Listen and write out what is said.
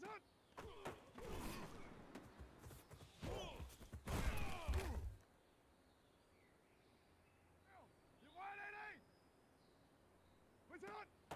Listen! You want any? Listen!